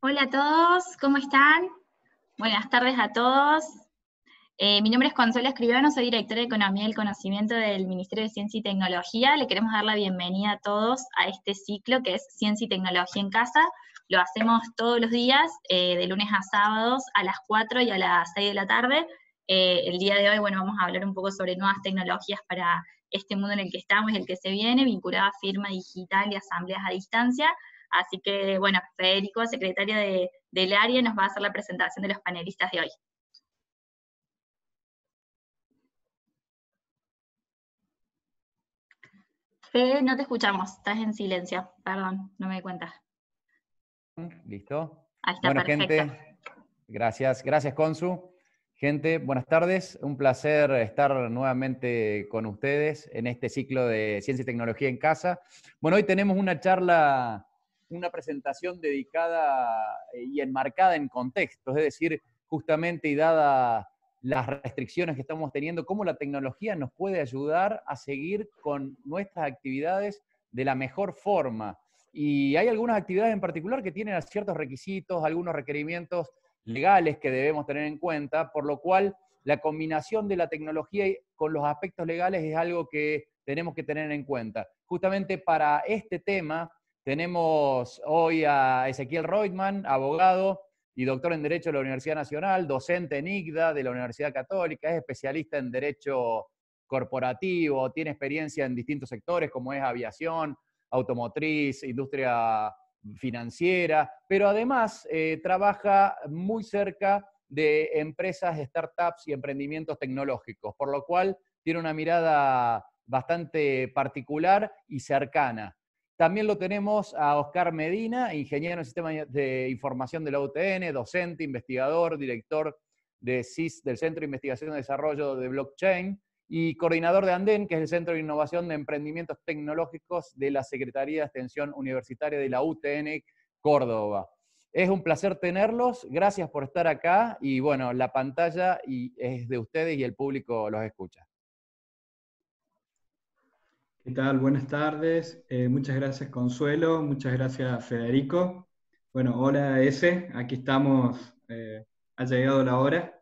Hola a todos, ¿cómo están? Buenas tardes a todos. Eh, mi nombre es Consuelo Escribano, soy directora de Economía y Conocimiento del Ministerio de Ciencia y Tecnología. Le queremos dar la bienvenida a todos a este ciclo que es Ciencia y Tecnología en Casa. Lo hacemos todos los días, eh, de lunes a sábados, a las 4 y a las 6 de la tarde. Eh, el día de hoy, bueno, vamos a hablar un poco sobre nuevas tecnologías para este mundo en el que estamos y el que se viene, vinculado a firma digital y asambleas a distancia. Así que, bueno, Federico, secretario de, del área, nos va a hacer la presentación de los panelistas de hoy. Fede, no te escuchamos, estás en silencio, perdón, no me di cuenta. ¿Listo? Ahí está, bueno, gente, gracias, gracias Consu. Gente, buenas tardes. Un placer estar nuevamente con ustedes en este ciclo de Ciencia y Tecnología en Casa. Bueno, hoy tenemos una charla una presentación dedicada eh, y enmarcada en contexto, es decir, justamente y dada las restricciones que estamos teniendo, cómo la tecnología nos puede ayudar a seguir con nuestras actividades de la mejor forma. Y hay algunas actividades en particular que tienen ciertos requisitos, algunos requerimientos legales que debemos tener en cuenta, por lo cual la combinación de la tecnología con los aspectos legales es algo que tenemos que tener en cuenta. Justamente para este tema tenemos hoy a Ezequiel Reutemann, abogado y doctor en Derecho de la Universidad Nacional, docente en IGDA de la Universidad Católica, es especialista en Derecho Corporativo, tiene experiencia en distintos sectores como es aviación, automotriz, industria financiera, pero además eh, trabaja muy cerca de empresas, startups y emprendimientos tecnológicos, por lo cual tiene una mirada bastante particular y cercana también lo tenemos a Oscar Medina, ingeniero en sistema de información de la UTN, docente, investigador, director de CIS, del Centro de Investigación y Desarrollo de Blockchain, y coordinador de ANDEN, que es el Centro de Innovación de Emprendimientos Tecnológicos de la Secretaría de Extensión Universitaria de la UTN Córdoba. Es un placer tenerlos, gracias por estar acá y bueno, la pantalla es de ustedes y el público los escucha. ¿Qué tal? Buenas tardes. Eh, muchas gracias Consuelo, muchas gracias Federico. Bueno, hola S, aquí estamos, eh, ha llegado la hora.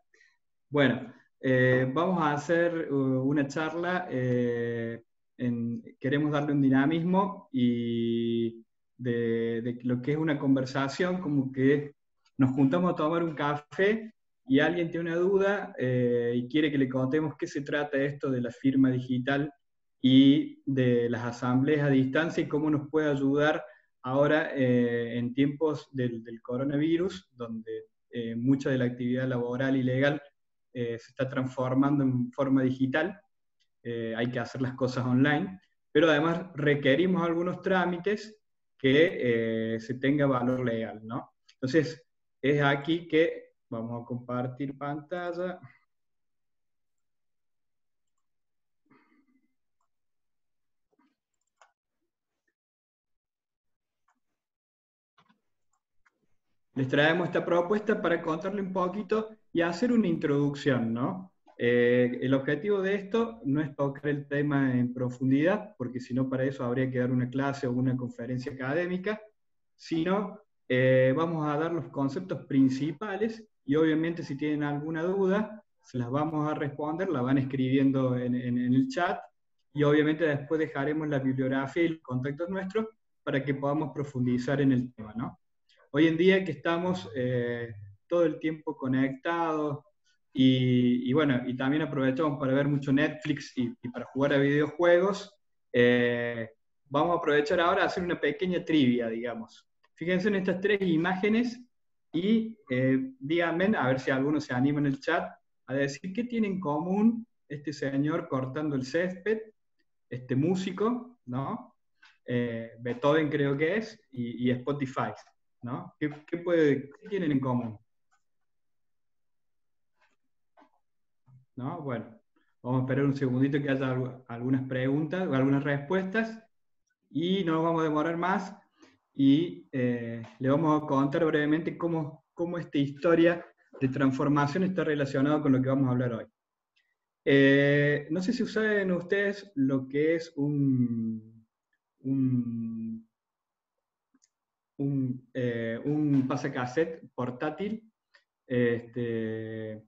Bueno, eh, vamos a hacer uh, una charla, queremos darle un dinamismo y de, de, lo que es una conversación, como que nos juntamos a tomar un café y alguien tiene una duda y quiere que le contemos qué se trata esto de la firma digital y de las asambleas a distancia y cómo nos puede ayudar ahora eh, en tiempos del, coronavirus, donde eh, mucha de la actividad laboral y legal eh, se está transformando en forma digital, hay que hacer las cosas online, pero además requerimos algunos trámites que se tenga valor legal, ¿no? Entonces, es aquí que vamos a compartir pantalla. Les traemos esta propuesta para contarle un poquito y hacer una introducción, ¿no? Eh, el objetivo de esto no es tocar el tema en profundidad, porque si no para eso habría que dar una clase o una conferencia académica, sino eh, vamos a dar los conceptos principales y obviamente si tienen alguna duda, se las vamos a responder, la van escribiendo en, en el chat y obviamente después dejaremos la bibliografía y los contactos nuestros para que podamos profundizar en el tema, ¿no? Hoy en día que estamos eh, todo el tiempo conectados y, bueno, y también aprovechamos para ver mucho Netflix y, para jugar a videojuegos, eh, vamos a aprovechar ahora a hacer una pequeña trivia, digamos. Fíjense en estas tres imágenes y eh, díganme, a ver si alguno se anima en el chat, a decir qué tiene en común este señor cortando el césped, este músico, ¿no? Beethoven creo que es, y Spotify. ¿No? ¿Qué, tienen en común? ¿No? Bueno, vamos a esperar un segundito que haya algunas preguntas o algunas respuestas y no nos vamos a demorar más y eh, le vamos a contar brevemente cómo, cómo esta historia de transformación está relacionado con lo que vamos a hablar hoy. Eh, no sé si saben ustedes lo que es un, un, un, eh, portátil. Este,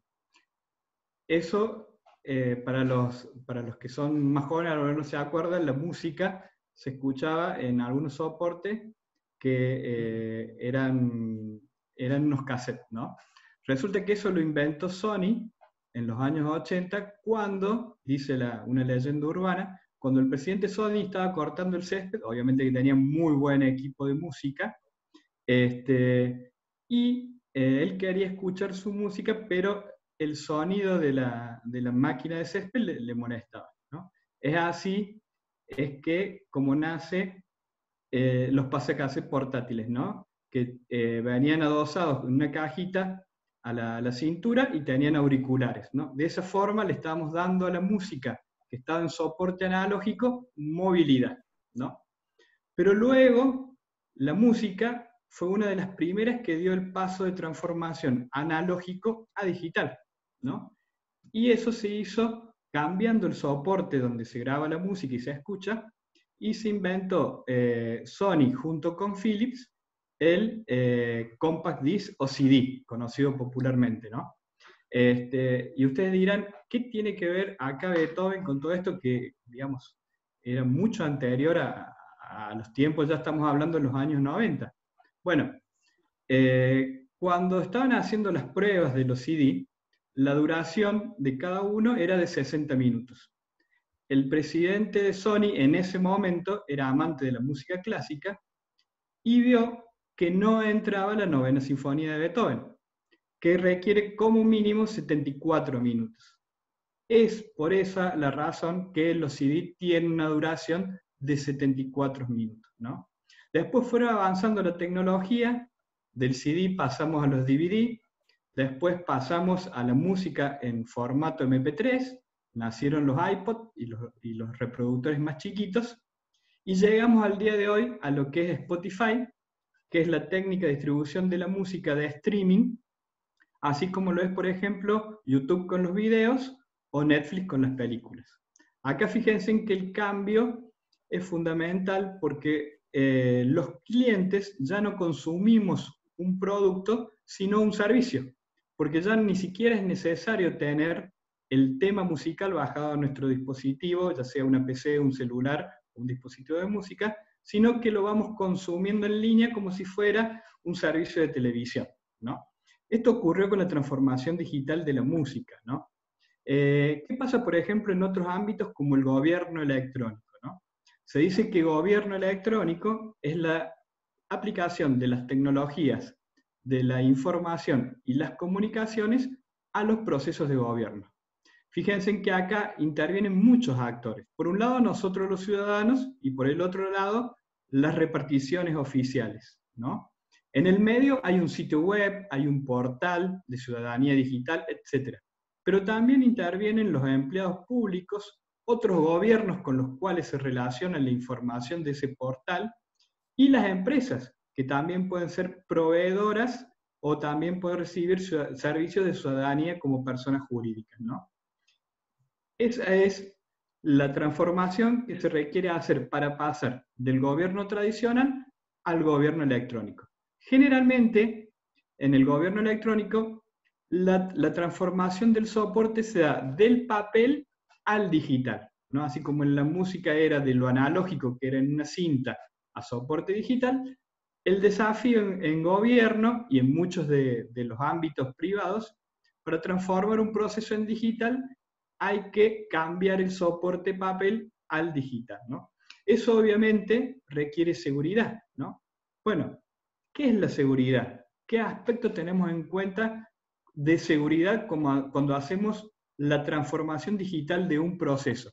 eso, eh, para, los, para los que son más jóvenes, a lo mejor no se acuerdan, la música se escuchaba en algunos soportes que eh, eran, eran unos cassettes, ¿no? Resulta que eso lo inventó Sony en los años 80 cuando, dice una leyenda urbana, cuando el presidente Sony estaba cortando el césped, obviamente que tenía muy buen equipo de música, este, y eh, él quería escuchar su música, pero el sonido de la, máquina de césped le, molestaba. ¿no? Es así, es que como nace eh, los pasacase portátiles, ¿no? que eh, venían adosados en una cajita a la, cintura y tenían auriculares. ¿no? De esa forma le estábamos dando a la música que estaba en soporte analógico movilidad. ¿no? Pero luego la música fue una de las primeras que dio el paso de transformación analógico a digital. ¿no? Y eso se hizo cambiando el soporte donde se graba la música y se escucha y se inventó eh, Sony junto con Philips el eh, Compact Disc o CD, conocido popularmente, ¿no? Este, y ustedes dirán, ¿qué tiene que ver acá Beethoven con todo esto que, digamos, era mucho anterior a, los tiempos, ya estamos hablando de los años 90? Bueno, eh, cuando estaban haciendo las pruebas de los CD, la duración de cada uno era de 60 minutos. El presidente de Sony en ese momento era amante de la música clásica y vio que no entraba la novena sinfonía de Beethoven, que requiere como mínimo 74 minutos. Es por esa la razón que los CD tienen una duración de 74 minutos. ¿no? Después fueron avanzando la tecnología, del CD pasamos a los DVD, después pasamos a la música en formato MP3, nacieron los iPod y los, reproductores más chiquitos, y llegamos al día de hoy a lo que es Spotify, que es la técnica de distribución de la música de streaming, así como lo es, por ejemplo, YouTube con los videos o Netflix con las películas. Acá fíjense en que el cambio es fundamental porque eh, los clientes ya no consumimos un producto, sino un servicio, porque ya ni siquiera es necesario tener el tema musical bajado a nuestro dispositivo, ya sea una PC, un celular, un dispositivo de música, sino que lo vamos consumiendo en línea como si fuera un servicio de televisión. ¿no? Esto ocurrió con la transformación digital de la música. ¿no? Eh, ¿Qué pasa, por ejemplo, en otros ámbitos como el gobierno electrónico? Se dice que gobierno electrónico es la aplicación de las tecnologías de la información y las comunicaciones a los procesos de gobierno. Fíjense que acá intervienen muchos actores. Por un lado, nosotros los ciudadanos y por el otro lado, las reparticiones oficiales. ¿no? En el medio hay un sitio web, hay un portal de ciudadanía digital, etc. Pero también intervienen los empleados públicos, otros gobiernos con los cuales se relaciona la información de ese portal y las empresas, que también pueden ser proveedoras o también pueden recibir servicios de ciudadanía como personas jurídicas. Esa es la transformación que se requiere hacer para pasar del gobierno tradicional al gobierno electrónico. Generalmente, en el gobierno electrónico, la, transformación del soporte se da del papel al digital. ¿no? Así como en la música era de lo analógico, que era en una cinta, a soporte digital, el desafío en, gobierno y en muchos de, los ámbitos privados para transformar un proceso en digital hay que cambiar el soporte papel al digital. Eso obviamente requiere seguridad, ¿no? Bueno, ¿qué es la seguridad? ¿Qué aspecto tenemos en cuenta de seguridad cuando hacemos la transformación digital de un proceso?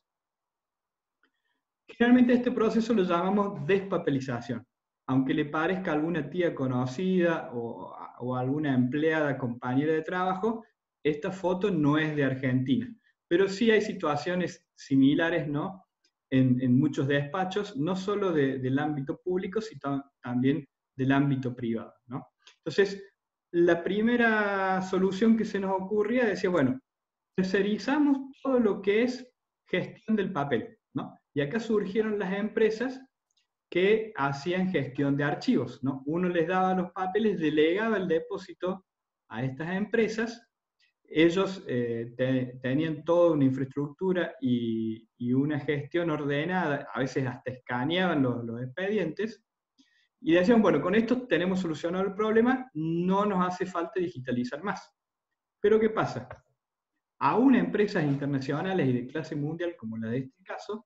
Generalmente este proceso lo llamamos despapelización. Aunque le parezca alguna tía conocida o, o alguna empleada, compañera de trabajo, esta foto no es de Argentina pero sí hay situaciones similares, ¿no? En, muchos despachos, no solo del ámbito público, sino también del ámbito privado, ¿no? Entonces, la primera solución que se nos ocurría decía, bueno, tercerizamos todo lo que es gestión del papel, ¿no? Y acá surgieron las empresas que hacían gestión de archivos, ¿no? Uno les daba los papeles, delegaba el depósito a estas empresas, ellos eh, tenían toda una infraestructura y, una gestión ordenada, a veces hasta escaneaban los, los expedientes, y decían, bueno, con esto tenemos solucionado el problema, no nos hace falta digitalizar más. Pero ¿qué pasa? Aún empresas internacionales y de clase mundial, como la de este caso,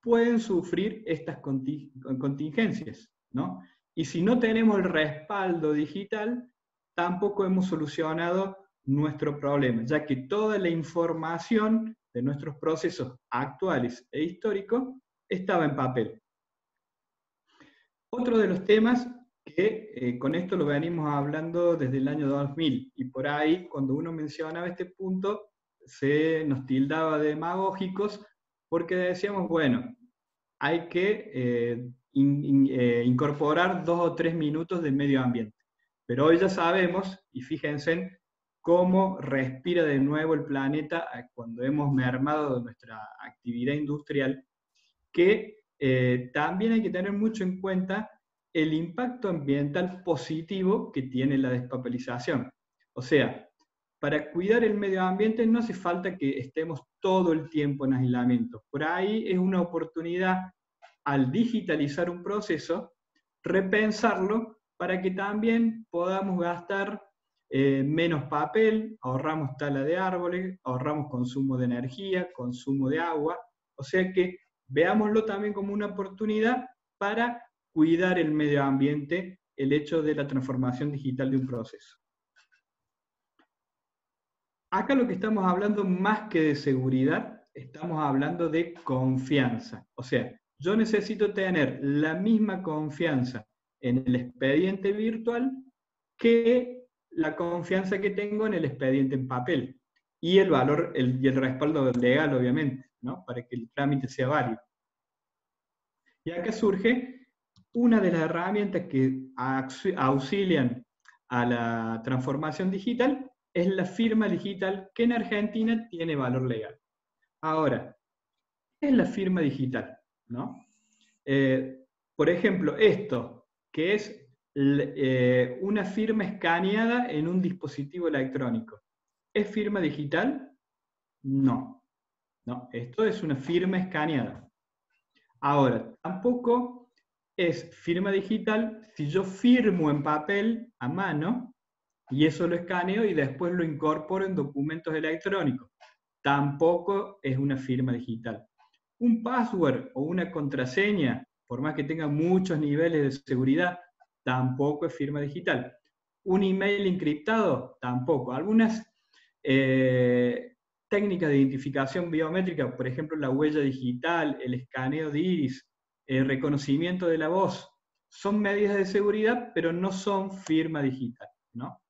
pueden sufrir estas contingencias, ¿no? Y si no tenemos el respaldo digital, tampoco hemos solucionado nuestro problema, ya que toda la información de nuestros procesos actuales e históricos estaba en papel. Otro de los temas que eh, con esto lo venimos hablando desde el año 2000, y por ahí cuando uno mencionaba este punto, se nos tildaba de demagógicos porque decíamos, bueno, hay que eh, eh, incorporar dos o tres minutos de medio ambiente. Pero hoy ya sabemos, y fíjense cómo respira de nuevo el planeta cuando hemos mermado nuestra actividad industrial, que eh, también hay que tener mucho en cuenta el impacto ambiental positivo que tiene la despapelización. O sea, para cuidar el medio ambiente no hace falta que estemos todo el tiempo en aislamiento. Por ahí es una oportunidad al digitalizar un proceso, repensarlo para que también podamos gastar eh, menos papel, ahorramos tala de árboles, ahorramos consumo de energía, consumo de agua. O sea que veámoslo también como una oportunidad para cuidar el medio ambiente, el hecho de la transformación digital de un proceso. Acá lo que estamos hablando más que de seguridad, estamos hablando de confianza. O sea, yo necesito tener la misma confianza en el expediente virtual que la confianza que tengo en el expediente en papel. Y el valor y el respaldo legal, obviamente para que el trámite sea válido. Y acá surge una de las herramientas que auxilian a la transformación digital, es la firma digital que en Argentina tiene valor legal. Ahora, ¿qué es la firma digital? ¿no? Eh, por ejemplo, esto, que es eh, una firma escaneada en un dispositivo electrónico. ¿Es firma digital? No. ¿No? Esto es una firma escaneada. Ahora, tampoco es firma digital si yo firmo en papel a mano y eso lo escaneo y después lo incorporo en documentos electrónicos. Tampoco es una firma digital. Un password o una contraseña, por más que tenga muchos niveles de seguridad, tampoco es firma digital. Un email encriptado, tampoco. Algunas eh, técnicas de identificación biométrica, por ejemplo, la huella digital, el escaneo de iris, el reconocimiento de la voz, son medidas de seguridad, pero no son firma digital. ¿no?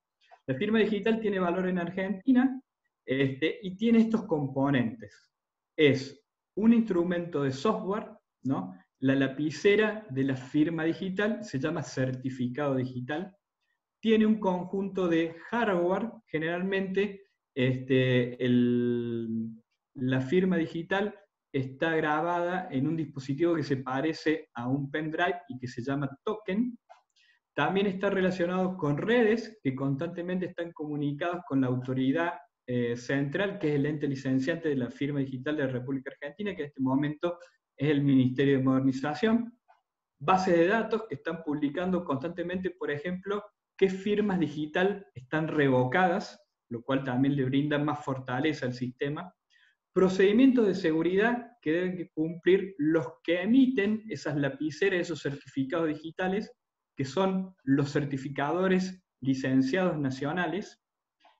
La firma digital tiene valor en Argentina este, y tiene estos componentes. Es un instrumento de software, la lapicera de la firma digital se llama certificado digital, tiene un conjunto de hardware, generalmente este, la firma digital está grabada en un dispositivo que se parece a un pendrive y que se llama token. También está relacionado con redes que constantemente están comunicadas con la autoridad eh, central, que es el ente licenciante de la firma digital de la República Argentina, que en este momento es el Ministerio de Modernización. Bases de datos que están publicando constantemente, por ejemplo, qué firmas digital están revocadas lo cual también le brinda más fortaleza al sistema. Procedimientos de seguridad que deben cumplir los que emiten esas lapiceras, esos certificados digitales, que son los certificadores licenciados nacionales,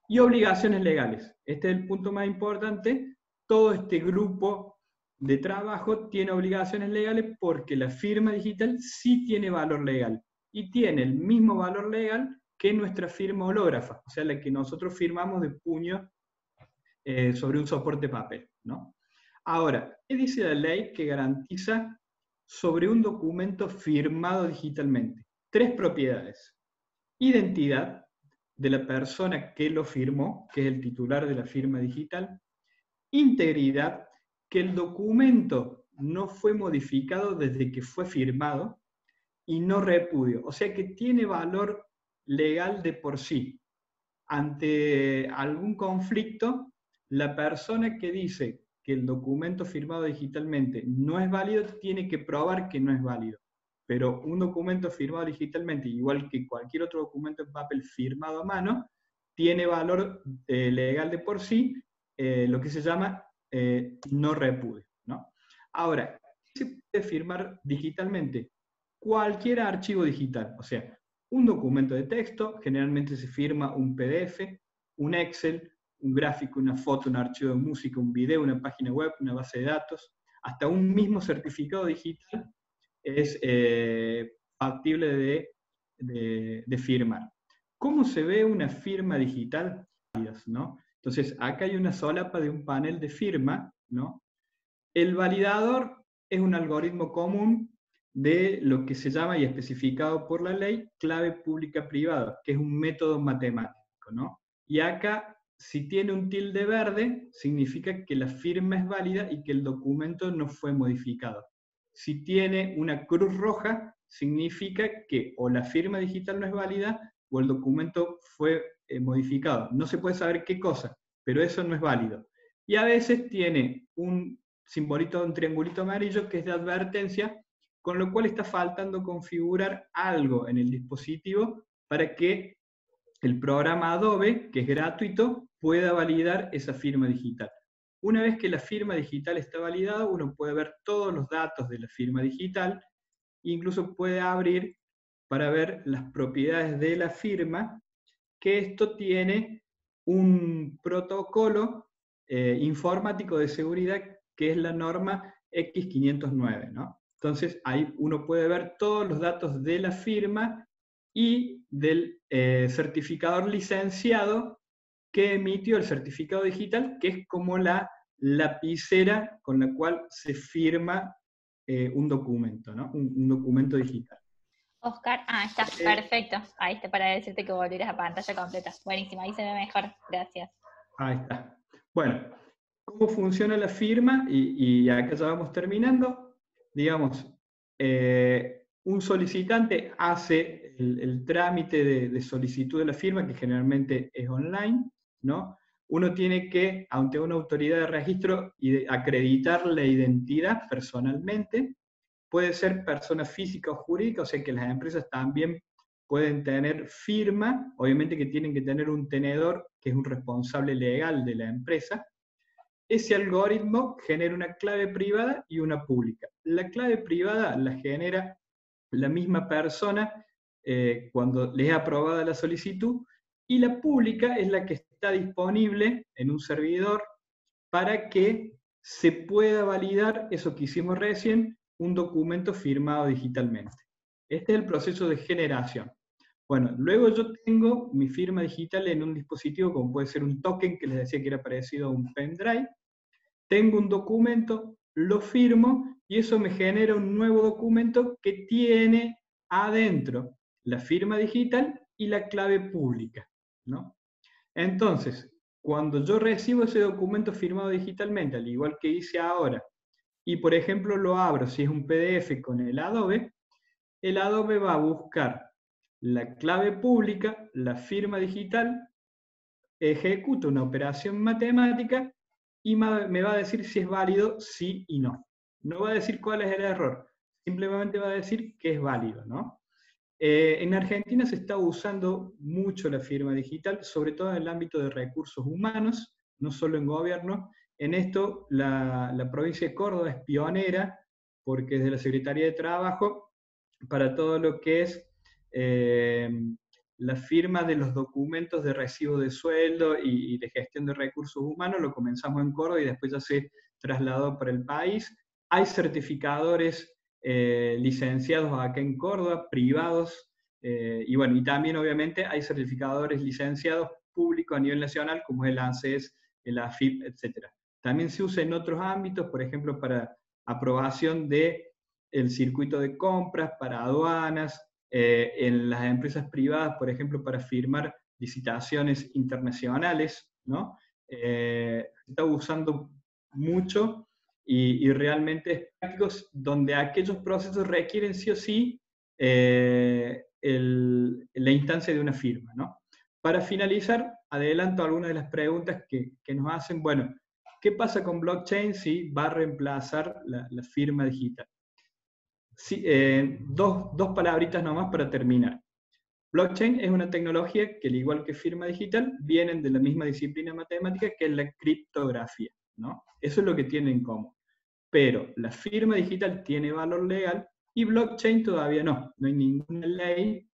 y obligaciones legales. Este es el punto más importante. Todo este grupo de trabajo tiene obligaciones legales porque la firma digital sí tiene valor legal y tiene el mismo valor legal que nuestra firma hológrafa, o sea, la que nosotros firmamos de puño eh, sobre un soporte papel. ¿no? Ahora, ¿qué dice la ley que garantiza sobre un documento firmado digitalmente? Tres propiedades. Identidad, de la persona que lo firmó, que es el titular de la firma digital, integridad, que el documento no fue modificado desde que fue firmado y no repudio, o sea que tiene valor legal de por sí. Ante algún conflicto, la persona que dice que el documento firmado digitalmente no es válido tiene que probar que no es válido. Pero un documento firmado digitalmente, igual que cualquier otro documento en papel firmado a mano, tiene valor eh, legal de por sí, eh, lo que se llama eh, no repudio. ¿no? Ahora, ¿qué se puede firmar digitalmente? Cualquier archivo digital, o sea, un documento de texto, generalmente se firma un PDF, un Excel, un gráfico, una foto, un archivo de música, un video, una página web, una base de datos, hasta un mismo certificado digital es eh, factible de, firmar. ¿Cómo se ve una firma digital? Entonces, acá hay una solapa de un panel de firma. ¿no? El validador es un algoritmo común de lo que se llama y especificado por la ley clave pública privada, que es un método matemático. ¿no? Y acá, si tiene un tilde verde, significa que la firma es válida y que el documento no fue modificado. Si tiene una cruz roja, significa que o la firma digital no es válida o el documento fue eh, modificado. No se puede saber qué cosa, pero eso no es válido. Y a veces tiene un simbolito, un triangulito amarillo que es de advertencia, con lo cual está faltando configurar algo en el dispositivo para que el programa Adobe, que es gratuito, pueda validar esa firma digital. Una vez que la firma digital está validada, uno puede ver todos los datos de la firma digital, incluso puede abrir para ver las propiedades de la firma, que esto tiene un protocolo eh, informático de seguridad que es la norma X509. ¿no? Entonces ahí uno puede ver todos los datos de la firma y del eh, certificador licenciado que emitió el certificado digital, que es como la lapicera con la cual se firma eh, un documento, ¿no? Un, documento digital. Oscar, ah, está, eh, perfecto. Ahí está para decirte que volvieras a pantalla completa. Buenísimo, ahí se ve mejor. Gracias. Ahí está. Bueno, ¿cómo funciona la firma? Y, acá ya vamos terminando. Digamos, eh, un solicitante hace el, trámite de, de, solicitud de la firma, que generalmente es online, ¿no? Uno tiene que, ante una autoridad de registro, acreditar la identidad personalmente. Puede ser persona física o jurídica, o sea que las empresas también pueden tener firma, obviamente que tienen que tener un tenedor que es un responsable legal de la empresa. Ese algoritmo genera una clave privada y una pública. La clave privada la genera la misma persona eh, cuando le es aprobada la solicitud y la pública es la que está disponible en un servidor para que se pueda validar eso que hicimos recién, un documento firmado digitalmente. Este es el proceso de generación. Bueno, luego yo tengo mi firma digital en un dispositivo como puede ser un token que les decía que era parecido a un pendrive. Tengo un documento, lo firmo y eso me genera un nuevo documento que tiene adentro la firma digital y la clave pública. ¿no? Entonces, cuando yo recibo ese documento firmado digitalmente, al igual que hice ahora, y por ejemplo lo abro, si es un PDF con el Adobe, el Adobe va a buscar la clave pública, la firma digital, ejecuta una operación matemática y me va a decir si es válido, sí y no. No va a decir cuál es el error, simplemente va a decir que es válido, ¿no? Eh, en Argentina se está usando mucho la firma digital, sobre todo en el ámbito de recursos humanos, no solo en gobierno. En esto la, provincia de Córdoba es pionera porque desde la Secretaría de Trabajo, para todo lo que es eh, la firma de los documentos de recibo de sueldo y, de gestión de recursos humanos, lo comenzamos en Córdoba y después ya se trasladó para el país. Hay certificadores eh, licenciados acá en Córdoba, privados, eh, y bueno, y también obviamente hay certificadores licenciados públicos a nivel nacional, como es el ANSES, el AFIP, etc. También se usa en otros ámbitos, por ejemplo, para aprobación del el circuito de compras, para aduanas, eh, en las empresas privadas, por ejemplo, para firmar licitaciones internacionales, ¿no? Eh, se está usando mucho y, realmente es práctico donde aquellos procesos requieren sí o sí eh, la instancia de una firma. Para finalizar, adelanto algunas de las preguntas que, nos hacen. Bueno, ¿qué pasa con blockchain si va a reemplazar la, la firma digital? Eh, dos, dos palabritas nomás para terminar. Blockchain es una tecnología que, al igual que firma digital, vienen de la misma disciplina matemática que es la criptografía. ¿no? Eso es lo que tienen en común. Pero la firma digital tiene valor legal y blockchain todavía no. No hay ninguna ley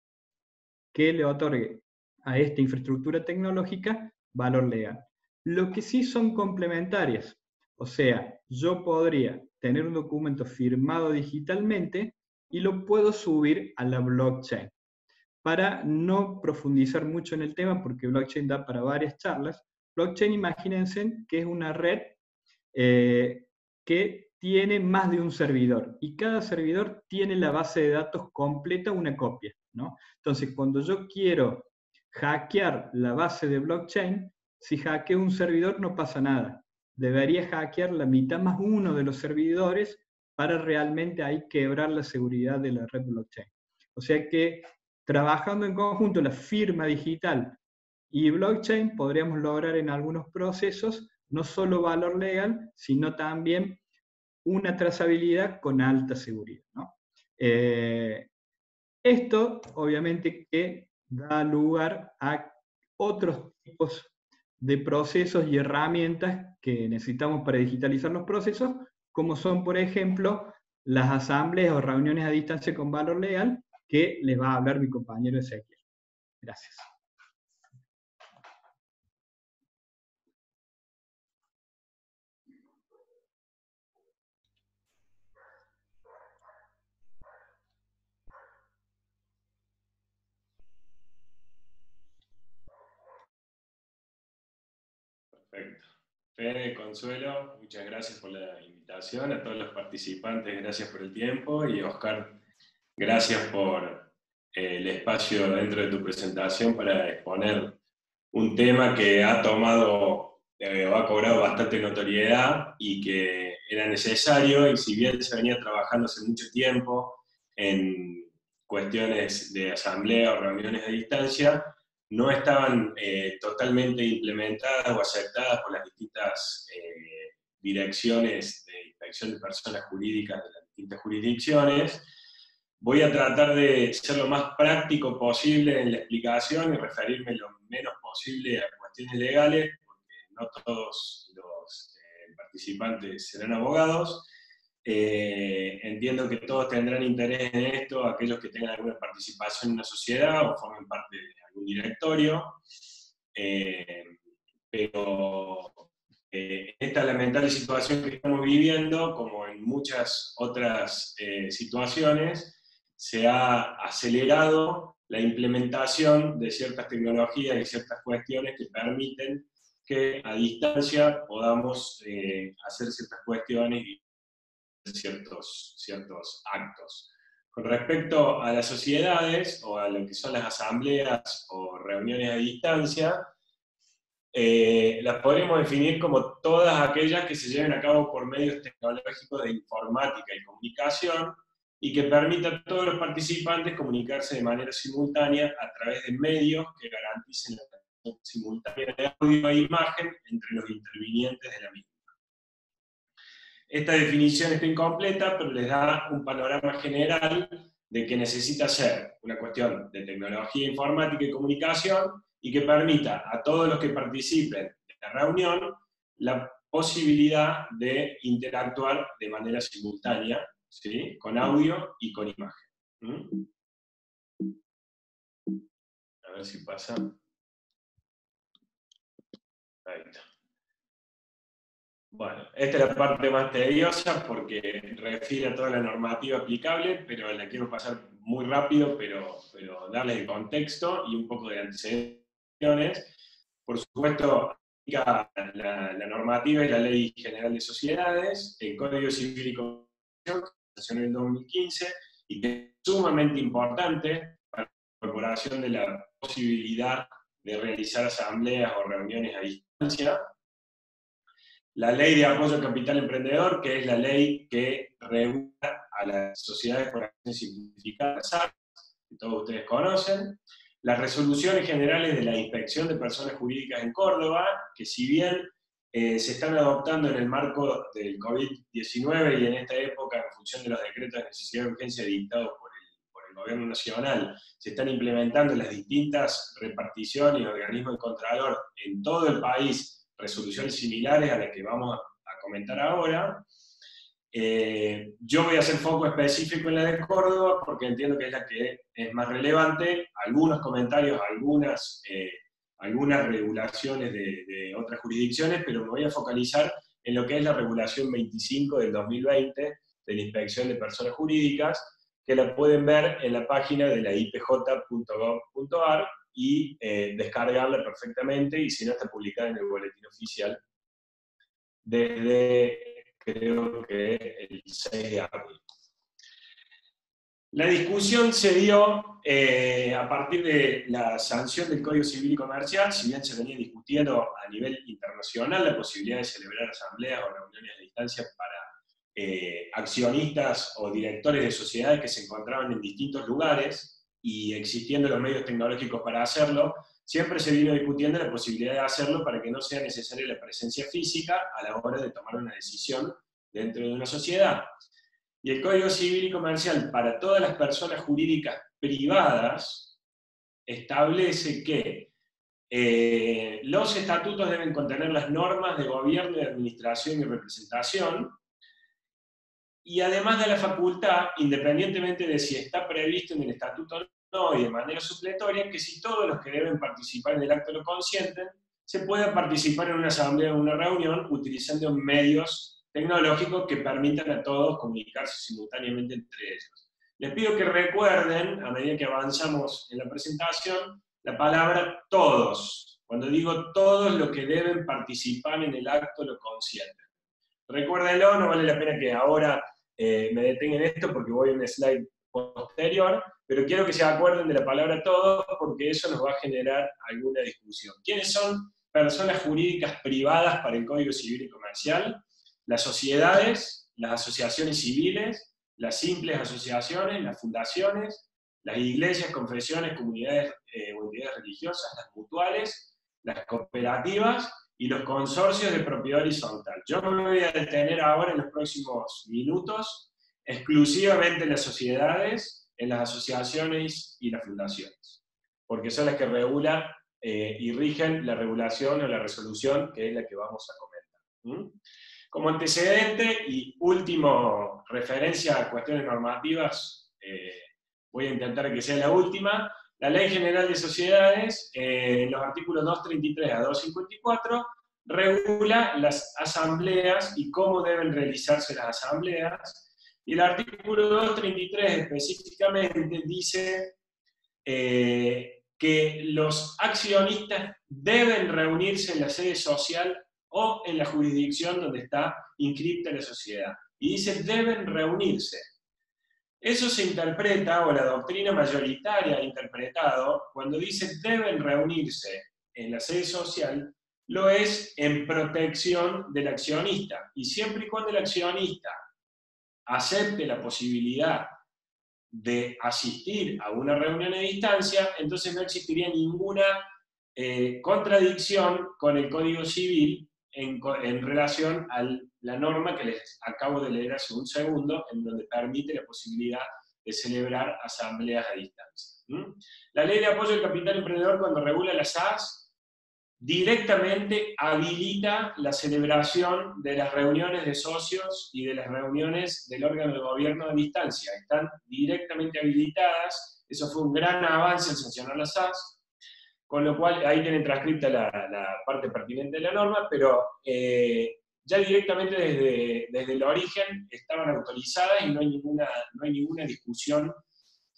que le otorgue a esta infraestructura tecnológica valor legal. Lo que sí son complementarias. O sea, yo podría tener un documento firmado digitalmente y lo puedo subir a la blockchain. Para no profundizar mucho en el tema, porque blockchain da para varias charlas, blockchain imagínense que es una red eh, que tiene más de un servidor y cada servidor tiene la base de datos completa, una copia. ¿no? Entonces, cuando yo quiero hackear la base de blockchain, si hackeo un servidor no pasa nada. Debería hackear la mitad más uno de los servidores para realmente ahí quebrar la seguridad de la red blockchain. O sea que trabajando en conjunto la firma digital y blockchain podríamos lograr en algunos procesos no solo valor legal, sino también una trazabilidad con alta seguridad. Eh, esto obviamente que da lugar a otros tipos de procesos y herramientas que necesitamos para digitalizar los procesos, como son, por ejemplo, las asambleas o reuniones a distancia con valor legal, que les va a hablar mi compañero Ezequiel. Gracias. Perfecto. Fede, Consuelo, muchas gracias por la invitación. A todos los participantes, gracias por el tiempo. Y Oscar, gracias por eh, el espacio dentro de tu presentación para exponer un tema que ha tomado eh, o ha cobrado bastante notoriedad y que era necesario. Y si bien se venía trabajando hace mucho tiempo en cuestiones de asamblea o reuniones a distancia, no estaban eh, totalmente implementadas o aceptadas por las distintas eh, direcciones de inspección de personas jurídicas de las distintas jurisdicciones. Voy a tratar de ser lo más práctico posible en la explicación y referirme lo menos posible a cuestiones legales, porque no todos los eh, participantes serán abogados. entiendo que todos tendrán interés en esto, aquellos que tengan alguna participación en una sociedad o formen parte de un directorio, eh, pero eh, esta lamentable situación que estamos viviendo, como en muchas otras eh, situaciones, se ha acelerado la implementación de ciertas tecnologías y ciertas cuestiones que permiten que a distancia podamos hacer ciertas cuestiones y ciertos actos. Con respecto a las sociedades o a lo que son las asambleas o reuniones a distancia, eh, las podemos definir como todas aquellas que se lleven a cabo por medios tecnológicos de informática y comunicación y que permitan a todos los participantes comunicarse de manera simultánea a través de medios que garanticen la simultánea de audio e imagen entre los intervinientes de la misma. Esta definición está incompleta, pero les da un panorama general de que necesita ser una cuestión de tecnología informática y comunicación y que permita a todos los que participen de la reunión la posibilidad de interactuar de manera simultánea, ¿sí? con audio y con imagen. ¿Mm? A ver si pasa. Ahí está. Bueno, esta es la parte más tediosa porque refiere a toda la normativa aplicable, pero la quiero pasar muy rápido, pero, pero darles el contexto y un poco de antecedentes. Por supuesto, la, la normativa y la Ley General de Sociedades, el Código Civil y Comunicación, que se en el 2015, y que es sumamente importante para la incorporación de la posibilidad de realizar asambleas o reuniones a distancia. La ley de apoyo al capital emprendedor, que es la ley que regula a las sociedades por acción simplificada, que todos ustedes conocen. Las resoluciones generales de la inspección de personas jurídicas en Córdoba, que si bien eh, se están adoptando en el marco del COVID-19 y en esta época, en función de los decretos de necesidad de urgencia dictados por gobierno nacional, se están implementando en las distintas reparticiones y organismos de contralor en todo el país resoluciones similares a las que vamos a, comentar ahora. Eh, yo voy a hacer foco específico en la de Córdoba porque entiendo que es la que es más relevante. Algunos comentarios, algunas, eh, algunas regulaciones de, de, otras jurisdicciones, pero me voy a focalizar en lo que es la regulación 25 del 2020 de la inspección de personas jurídicas, que la pueden ver en la página de la ipj.gov.ar y eh, descargarla perfectamente, y si no está publicada en el boletín oficial desde, creo que el 6 de abril. La discusión se dio eh, a partir de la sanción del Código Civil y Comercial, si bien se venía discutiendo a nivel internacional la posibilidad de celebrar asambleas o reuniones a distancia para eh, accionistas o directores de sociedades que se encontraban en distintos lugares y existiendo los medios tecnológicos para hacerlo, siempre se vino discutiendo la posibilidad de hacerlo para que no sea necesaria la presencia física a la hora de tomar una decisión dentro de una sociedad. Y el Código Civil y Comercial para todas las personas jurídicas privadas establece que eh, los estatutos deben contener las normas de gobierno, de administración y representación, y además de la facultad, independientemente de si está previsto en el estatuto o no y de manera supletoria, que si todos los que deben participar en el acto lo consienten, se pueda participar en una asamblea o una reunión utilizando medios tecnológicos que permitan a todos comunicarse simultáneamente entre ellos. Les pido que recuerden, a medida que avanzamos en la presentación, la palabra todos. Cuando digo todos los que deben participar en el acto lo consienten. Recuérdenlo, no vale la pena que ahora eh, me detenga en esto porque voy a un slide posterior, pero quiero que se acuerden de la palabra todos porque eso nos va a generar alguna discusión. ¿Quiénes son personas jurídicas privadas para el Código Civil y Comercial? Las sociedades, las asociaciones civiles, las simples asociaciones, las fundaciones, las iglesias, confesiones, comunidades eh, o entidades religiosas, las mutuales, las cooperativas y los consorcios de propiedad horizontal. Yo me voy a detener ahora en los próximos minutos exclusivamente en las sociedades, en las asociaciones y las fundaciones, porque son las que regulan eh, y rigen la regulación o la resolución que es la que vamos a comentar. Como antecedente y último referencia a cuestiones normativas, eh, voy a intentar que sea la última, la Ley General de Sociedades, eh, los artículos 233 a 254, regula las asambleas y cómo deben realizarse las asambleas. Y el artículo 233 específicamente dice eh, que los accionistas deben reunirse en la sede social o en la jurisdicción donde está inscripta la sociedad. Y dice deben reunirse. Eso se interpreta, o la doctrina mayoritaria ha interpretado, cuando dice deben reunirse en la sede social, lo es en protección del accionista. Y siempre y cuando el accionista acepte la posibilidad de asistir a una reunión a distancia, entonces no existiría ninguna eh, contradicción con el Código Civil en, en relación a la norma que les acabo de leer hace un segundo, en donde permite la posibilidad de celebrar asambleas a distancia. La ley de apoyo al capital emprendedor cuando regula las SAS directamente habilita la celebración de las reuniones de socios y de las reuniones del órgano de gobierno a distancia. Están directamente habilitadas, eso fue un gran avance en sancionar las SAS, con lo cual ahí tienen transcripta la, parte pertinente de la norma, pero eh, ya directamente desde, desde el origen estaban autorizadas y no hay ninguna, no hay ninguna discusión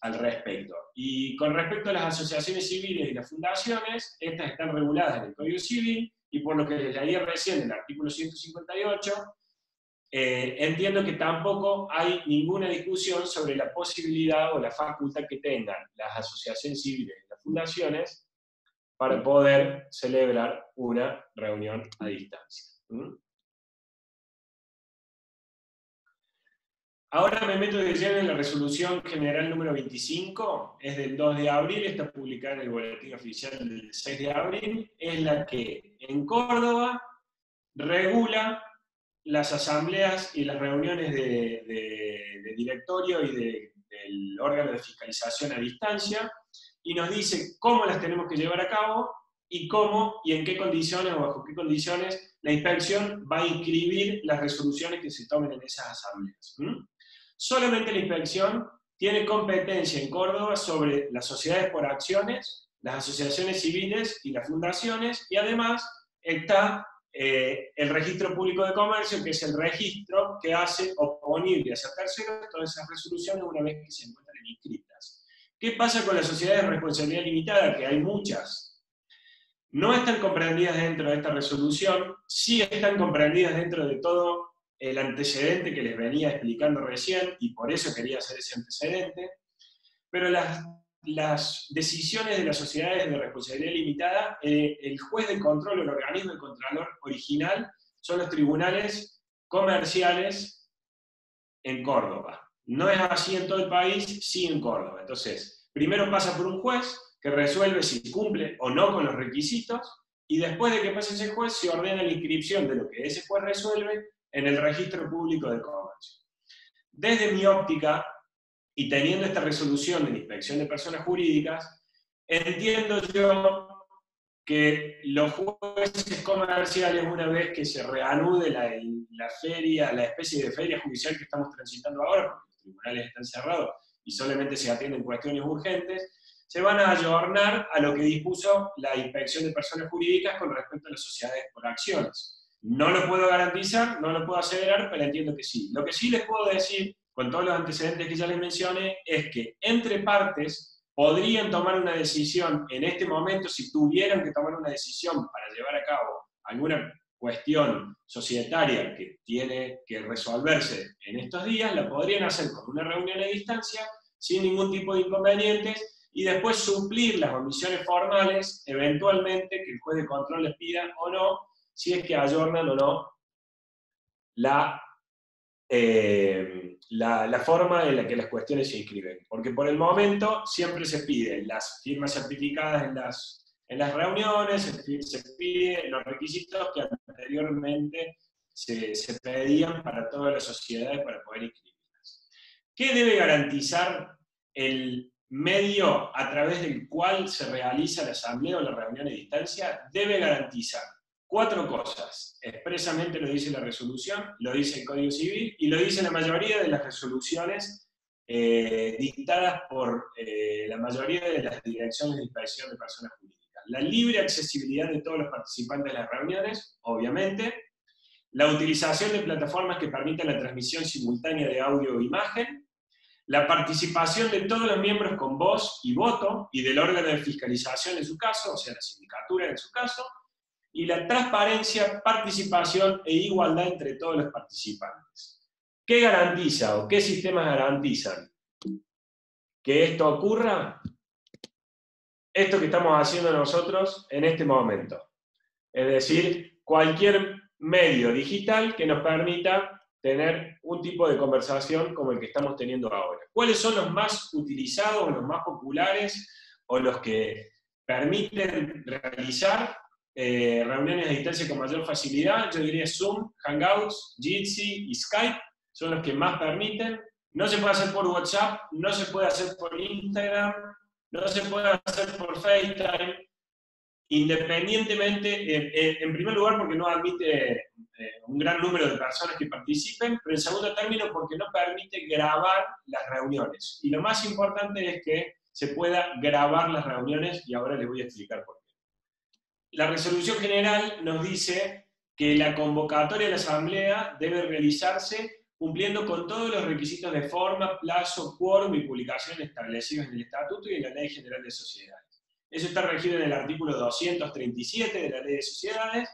al respecto. Y con respecto a las asociaciones civiles y las fundaciones, estas están reguladas en el Código Civil y por lo que les leí recién en el artículo 158, eh, entiendo que tampoco hay ninguna discusión sobre la posibilidad o la facultad que tengan las asociaciones civiles y las fundaciones para poder celebrar una reunión a distancia. Ahora me meto de lleno en la resolución general número 25, es del 2 de abril, está publicada en el boletín oficial del 6 de abril, es la que en Córdoba regula las asambleas y las reuniones de, directorio y del órgano de fiscalización a distancia, y nos dice cómo las tenemos que llevar a cabo y cómo y en qué condiciones o bajo qué condiciones la inspección va a inscribir las resoluciones que se tomen en esas asambleas. Solamente la inspección tiene competencia en Córdoba sobre las sociedades por acciones, las asociaciones civiles y las fundaciones, y además está eh, el registro público de comercio, que es el registro que hace oponible hacia terceros todas esas resoluciones una vez que se encuentran inscritas. ¿Qué pasa con las sociedades de responsabilidad limitada? Que hay muchas. No están comprendidas dentro de esta resolución, sí están comprendidas dentro de todo el antecedente que les venía explicando recién, y por eso quería hacer ese antecedente, pero las, decisiones de las sociedades de responsabilidad limitada, eh, el juez de control el organismo de contralor original son los tribunales comerciales en Córdoba. No es así en todo el país, sí en Córdoba. Entonces, primero pasa por un juez que resuelve si cumple o no con los requisitos, y después de que pase ese juez se ordena la inscripción de lo que ese juez resuelve en el registro público de comercio. Desde mi óptica, y teniendo esta resolución de inspección de personas jurídicas, entiendo yo que los jueces comerciales, una vez que se reanude la, feria, la especie de feria judicial que estamos transitando ahora, tribunales están cerrados y solamente se atienden cuestiones urgentes, se van a ayornar a lo que dispuso la inspección de personas jurídicas con respecto a las sociedades por acciones. No lo puedo garantizar, no lo puedo aseverar, pero entiendo que sí. Lo que sí les puedo decir, con todos los antecedentes que ya les mencioné, es que entre partes podrían tomar una decisión en este momento, si tuvieran que tomar una decisión para llevar a cabo alguna cuestión societaria que tiene que resolverse en estos días, la podrían hacer con una reunión a distancia, sin ningún tipo de inconvenientes, y después suplir las omisiones formales, eventualmente, que el juez de control les pida o no, si es que ayornan o no eh, la, la, forma en la que las cuestiones se inscriben. Porque por el momento siempre se piden las firmas certificadas en las, en las reuniones, se, piden los requisitos que anteriormente se, pedían para todas las sociedades para poder inscribirlas. ¿Qué debe garantizar el medio a través del cual se realiza la asamblea o la reunión a distancia? Debe garantizar cuatro cosas. Expresamente lo dice la resolución, lo dice el Código Civil y lo dice la mayoría de las resoluciones eh, dictadas por eh, la mayoría de las direcciones de inspección de personas jurídicas. La libre accesibilidad de todos los participantes de las reuniones, obviamente. La utilización de plataformas que permitan la transmisión simultánea de audio o imagen. La participación de todos los miembros con voz y voto y del órgano de fiscalización en su caso, o sea, la sindicatura en su caso y la transparencia, participación e igualdad entre todos los participantes. ¿Qué garantiza o qué sistemas garantizan que esto ocurra? Esto que estamos haciendo nosotros en este momento. Es decir, cualquier medio digital que nos permita tener un tipo de conversación como el que estamos teniendo ahora. ¿Cuáles son los más utilizados, los más populares o los que permiten realizar eh, reuniones a distancia con mayor facilidad, yo diría Zoom, Hangouts, Jitsi y Skype son los que más permiten. No se puede hacer por WhatsApp, no se puede hacer por Instagram, no se puede hacer por FaceTime, independientemente, en primer lugar porque no admite eh, un gran número de personas que participen, pero en segundo término porque no permite grabar las reuniones. Y lo más importante es que se pueda grabar las reuniones y ahora les voy a explicar por qué la resolución general nos dice que la convocatoria de la Asamblea debe realizarse cumpliendo con todos los requisitos de forma, plazo, quórum y publicación establecidos en el Estatuto y en la Ley General de Sociedades. Eso está regido en el artículo 237 de la Ley de Sociedades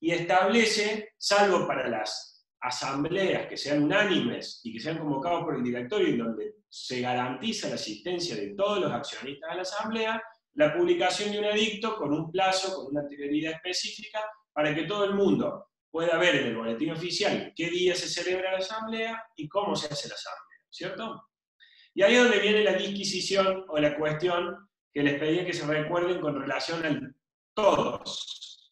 y establece, salvo para las asambleas que sean unánimes y que sean convocados por el directorio y donde se garantiza la asistencia de todos los accionistas a la asamblea, la publicación de un edicto con un plazo, con una anterioridad específica, para que todo el mundo pueda ver en el boletín oficial qué día se celebra la asamblea y cómo se hace la asamblea, ¿cierto? Y ahí es donde viene la disquisición o la cuestión que les pedía que se recuerden con relación al todos.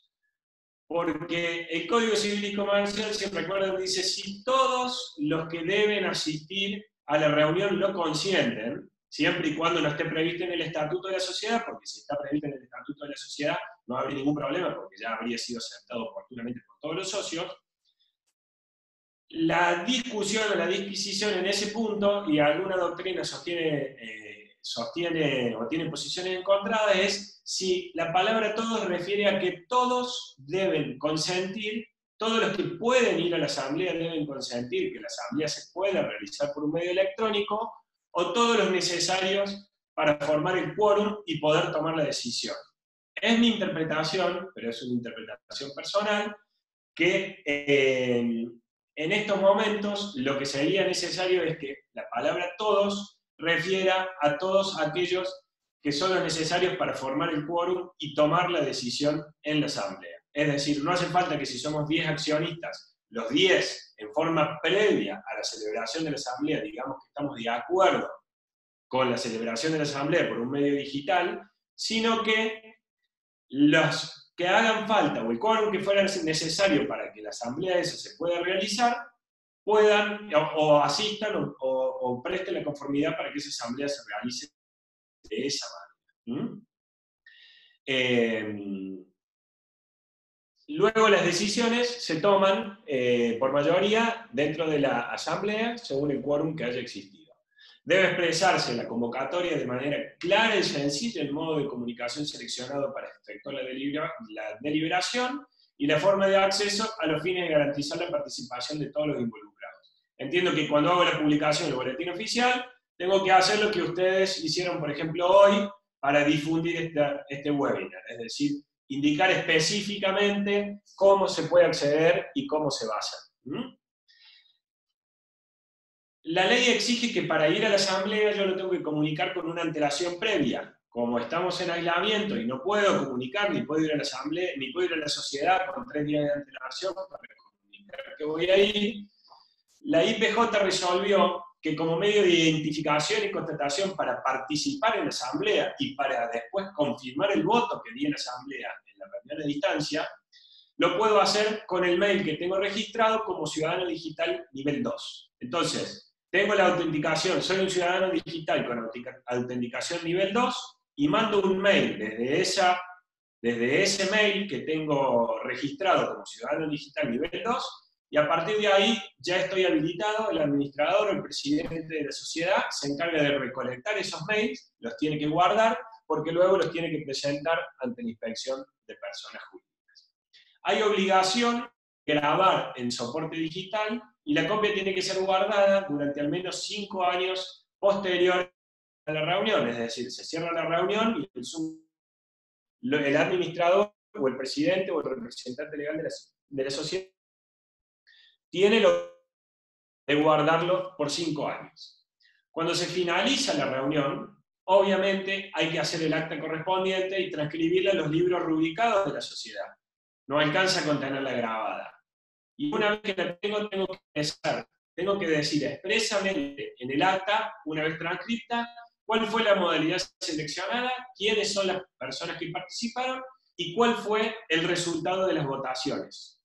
Porque el Código Civil y Comercial, si recuerdan, dice, si todos los que deben asistir a la reunión lo consienten, siempre y cuando no esté previsto en el Estatuto de la Sociedad, porque si está previsto en el Estatuto de la Sociedad no habría ningún problema, porque ya habría sido aceptado oportunamente por todos los socios. La discusión o la disquisición en ese punto, y alguna doctrina sostiene, eh, sostiene o tiene posiciones encontradas, es si la palabra todos refiere a que todos deben consentir, todos los que pueden ir a la asamblea deben consentir que la asamblea se pueda realizar por un medio electrónico, o todos los necesarios para formar el quórum y poder tomar la decisión. Es mi interpretación, pero es una interpretación personal, que eh, en estos momentos lo que sería necesario es que la palabra todos refiera a todos aquellos que son los necesarios para formar el quórum y tomar la decisión en la asamblea. Es decir, no hace falta que si somos 10 accionistas los 10 en forma previa a la celebración de la asamblea, digamos que estamos de acuerdo con la celebración de la asamblea por un medio digital, sino que los que hagan falta o el quórum que fuera necesario para que la asamblea esa se pueda realizar, puedan o, asistan o, presten la conformidad para que esa asamblea se realice de esa manera. Eh, Luego las decisiones se toman eh, por mayoría dentro de la asamblea según el quórum que haya existido. Debe expresarse la convocatoria de manera clara y sencilla el modo de comunicación seleccionado para efectuar la, la deliberación y la forma de acceso a los fines de garantizar la participación de todos los involucrados. Entiendo que cuando hago la publicación del boletín oficial, tengo que hacer lo que ustedes hicieron, por ejemplo, hoy para difundir este webinar, es decir, indicar específicamente cómo se puede acceder y cómo se basa. La ley exige que para ir a la asamblea yo lo tengo que comunicar con una antelación previa. Como estamos en aislamiento y no puedo comunicar, ni puedo ir a la asamblea, ni puedo ir a la sociedad con tres días de antelación para comunicar que voy a ir, la IPJ resolvió que como medio de identificación y constatación para participar en la asamblea y para después confirmar el voto que di en la asamblea en la reunión de distancia, lo puedo hacer con el mail que tengo registrado como ciudadano digital nivel 2. Entonces, tengo la autenticación, soy un ciudadano digital con autenticación nivel 2 y mando un mail desde, esa, desde ese mail que tengo registrado como ciudadano digital nivel 2 y a partir de ahí ya estoy habilitado, el administrador o el presidente de la sociedad se encarga de recolectar esos mails, los tiene que guardar, porque luego los tiene que presentar ante la inspección de personas jurídicas. Hay obligación grabar en soporte digital y la copia tiene que ser guardada durante al menos cinco años posterior a la reunión, es decir, se cierra la reunión y el, administrador o el presidente o el representante legal de la, sociedad tiene lo de guardarlo por cinco años. Cuando se finaliza la reunión, obviamente hay que hacer el acta correspondiente y transcribirla en los libros rubricados de la sociedad. No alcanza con tenerla grabada. Y una vez que la tengo, tengo que tengo que decir expresamente en el acta, una vez transcripta, cuál fue la modalidad seleccionada, quiénes son las personas que participaron y cuál fue el resultado de las votaciones.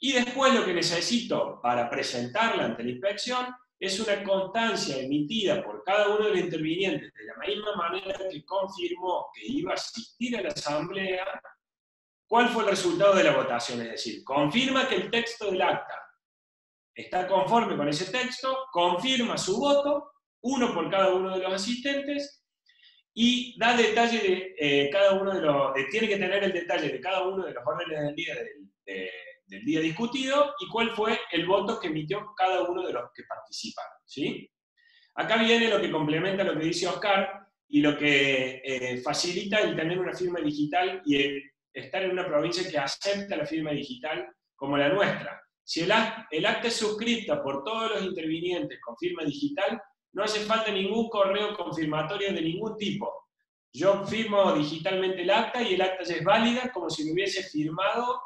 Y después lo que necesito para presentarla ante la inspección es una constancia emitida por cada uno de los intervinientes de la misma manera que confirmó que iba a asistir a la asamblea, cuál fue el resultado de la votación. Es decir, confirma que el texto del acta está conforme con ese texto, confirma su voto, uno por cada uno de los asistentes, y da detalle de eh, cada uno de los, tiene que tener el detalle de cada uno de los órdenes del día del, de, del día discutido y cuál fue el voto que emitió cada uno de los que participaron. ¿sí? Acá viene lo que complementa lo que dice Oscar y lo que eh, facilita el tener una firma digital y estar en una provincia que acepta la firma digital como la nuestra. Si el, el acta es suscrita por todos los intervinientes con firma digital, no hace falta ningún correo confirmatorio de ningún tipo. yo firmo digitalmente el acta y el acta ya es válida como si lo hubiese firmado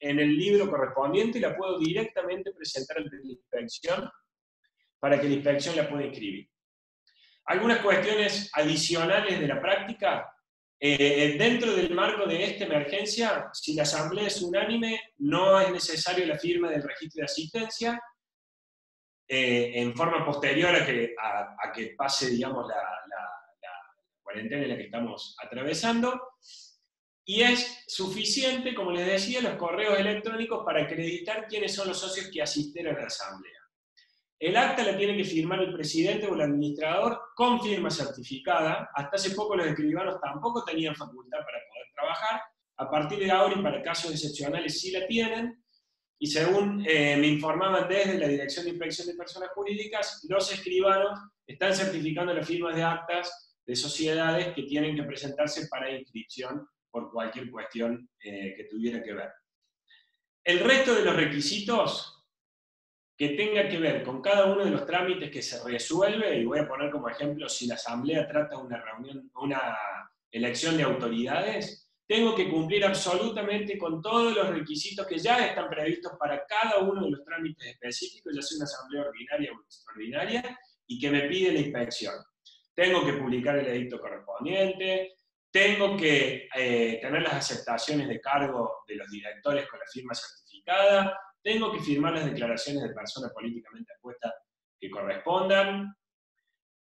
en el libro correspondiente y la puedo directamente presentar ante la inspección para que la inspección la pueda inscribir. Algunas cuestiones adicionales de la práctica. Eh, dentro del marco de esta emergencia, si la asamblea es unánime, no es necesario la firma del registro de asistencia, eh, en forma posterior a que, pase, digamos, la, cuarentena en la que estamos atravesando. Y es suficiente, como les decía, los correos electrónicos para acreditar quiénes son los socios que asistieron a la asamblea. El acta la tiene que firmar el presidente o el administrador con firma certificada. Hasta hace poco los escribanos tampoco tenían facultad para poder trabajar. A partir de ahora y para casos excepcionales sí la tienen. Y según eh, me informaban desde la Dirección de Inspección de Personas Jurídicas, los escribanos están certificando las firmas de actas de sociedades que tienen que presentarse para inscripción por cualquier cuestión eh, que tuviera que ver. El resto de los requisitos que tenga que ver con cada uno de los trámites que se resuelve, y voy a poner como ejemplo, si la Asamblea trata una reunión, una elección de autoridades, tengo que cumplir absolutamente con todos los requisitos que ya están previstos para cada uno de los trámites específicos, ya sea una asamblea ordinaria o extraordinaria, y que me pide la inspección. Tengo que publicar el edicto correspondiente, tengo que eh, tener las aceptaciones de cargo de los directores con la firma certificada, tengo que firmar las declaraciones de personas políticamente apuestas que correspondan,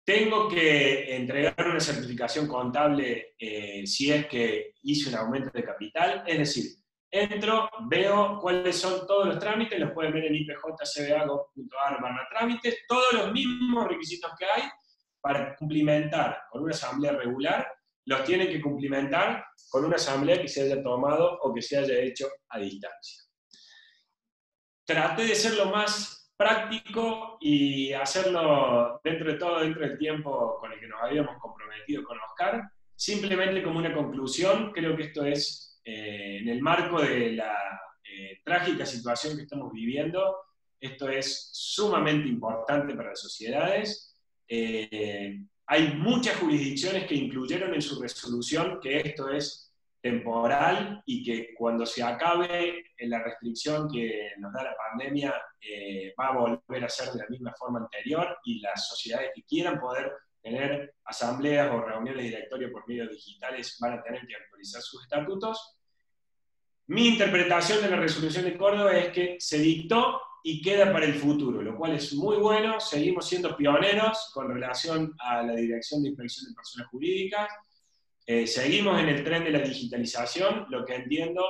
tengo que entregar una certificación contable eh, si es que hice un aumento de capital, es decir, entro, veo cuáles son todos los trámites, los pueden ver en ipjcba.ar barra trámites, todos los mismos requisitos que hay para cumplimentar con una asamblea regular, los tienen que cumplimentar con una asamblea que se haya tomado o que se haya hecho a distancia. Traté de ser lo más práctico y hacerlo dentro de todo, dentro del tiempo con el que nos habíamos comprometido con Oscar. Simplemente como una conclusión, creo que esto es eh, en el marco de la eh, trágica situación que estamos viviendo, esto es sumamente importante para las sociedades. Eh, hay muchas jurisdicciones que incluyeron en su resolución que esto es temporal y que cuando se acabe la restricción que nos da la pandemia eh, va a volver a ser de la misma forma anterior y las sociedades que quieran poder tener asambleas o reuniones de directorio por medios digitales van a tener que actualizar sus estatutos. Mi interpretación de la resolución de Córdoba es que se dictó y queda para el futuro, lo cual es muy bueno. Seguimos siendo pioneros con relación a la Dirección de Inspección de Personas Jurídicas eh, seguimos en el tren de la digitalización, lo que entiendo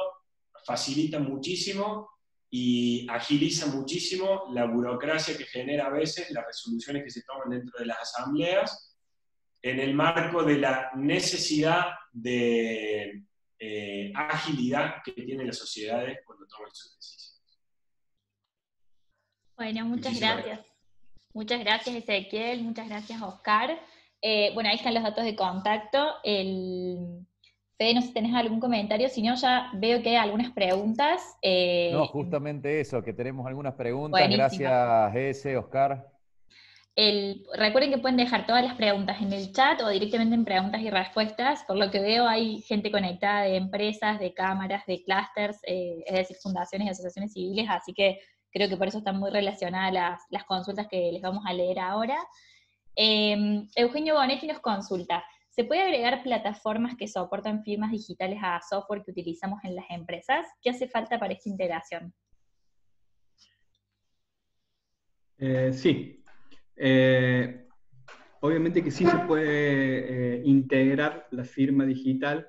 facilita muchísimo y agiliza muchísimo la burocracia que genera a veces las resoluciones que se toman dentro de las asambleas en el marco de la necesidad de eh, agilidad que tienen las sociedades cuando toman sus decisiones. Bueno, muchas gracias. Muchas gracias Ezequiel, muchas gracias Oscar. Eh, bueno, ahí están los datos de contacto. El... Fede, no sé si tenés algún comentario, si no, ya veo que hay algunas preguntas. Eh, no, justamente eso, que tenemos algunas preguntas. Gracias, Ese, Oscar. recuerden que pueden dejar todas las preguntas en el chat o directamente en preguntas y respuestas. Por lo que veo, hay gente conectada de empresas, de cámaras, de clusters, eh, es decir, fundaciones y asociaciones civiles, así que creo que por eso están muy relacionadas las, las consultas que les vamos a leer ahora. Em, Eugenio Bonetti nos consulta, ¿se puede agregar plataformas que soportan firmas digitales a software que utilizamos en las empresas? ¿Qué hace falta para esta integración? Eh, sí. Eh, obviamente que sí se puede eh, integrar la firma digital